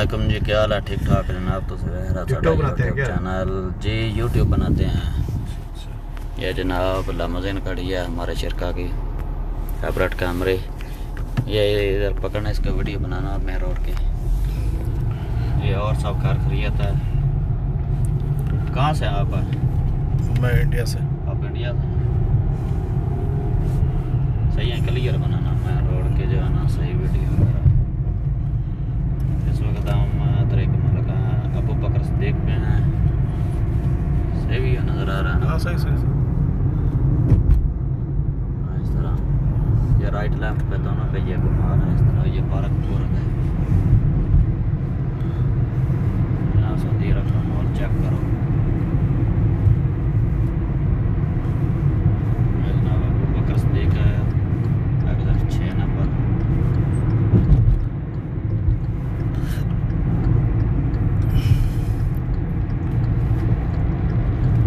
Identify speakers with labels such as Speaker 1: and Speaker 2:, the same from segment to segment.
Speaker 1: वालेकुम जी क्या हाल है? ठीक ठाक जनाब तो
Speaker 2: हैं क्या?
Speaker 1: चैनल। जी यूट्यूब बनाते हैं। ये जनाब लामजिन खड़ी है हमारे शिरका की फेवरेट कैमरे। ये इधर पकड़ना इसका वीडियो बनाना मैं रोड के। ये और सब घर खरीद है। कहाँ से आप
Speaker 2: मैं इंडिया से
Speaker 1: आप इंडिया से सही है क्लियर बनाना मैं रोड के जो है ना सही वीडियो वगैरह इस वक्त हम तरीक मतलब अबू बकर सदीक पे हैं सही भी नज़र आ रहा है। ना
Speaker 2: हाँ सही सही।
Speaker 1: हाँ, इस तरह। ये राइट लेफ़्ट पे दोनों पे ये घुमा रहा है इस तरह ये पार्क पूरक है यहाँ सऊदी अरब का मॉल चेक करो ये जनाब अबू बकर सदीक है एग्जिट छः नंबर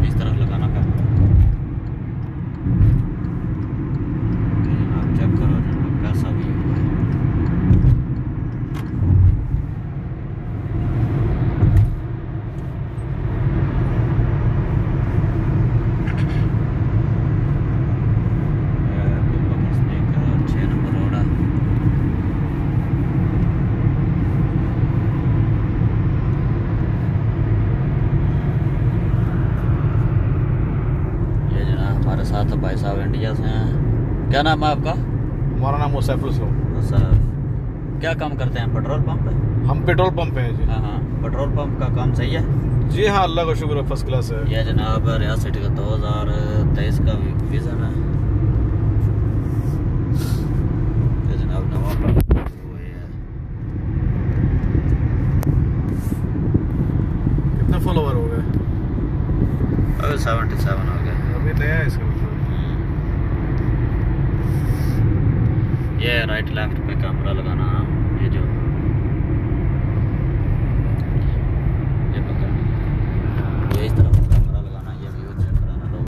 Speaker 1: इस तरफ़ लगाना कैमरा आप चेक करो जनाब कैसा व्यू है ये अबू बकर सदीक का छः नंबर रोड है ये हमारे साथ भाई साहब इंडिया से हैं। क्या नाम है आपका?
Speaker 2: हमारा नाम मुसैफुल
Speaker 1: सर क्या काम करते हैं? पेट्रोल पंप पे?
Speaker 2: हम पेट्रोल पंप पे हैं जी।
Speaker 1: हाँ हाँ। पेट्रोल पंप का काम सही है?
Speaker 2: जी हाँ अल्लाह का शुक्र है फ़र्स्ट क्लास है।
Speaker 1: ये जनाब रियासत का दो हज़ार तेईस का विजन है। जनाब नवंबर वो ये।
Speaker 2: कितने फॉलोवर गए?
Speaker 1: अभी सेवेंटी सेवन हो गया
Speaker 2: अभी नया इसका।
Speaker 1: ये राइट लेफ़्ट पे कैमरा लगाना।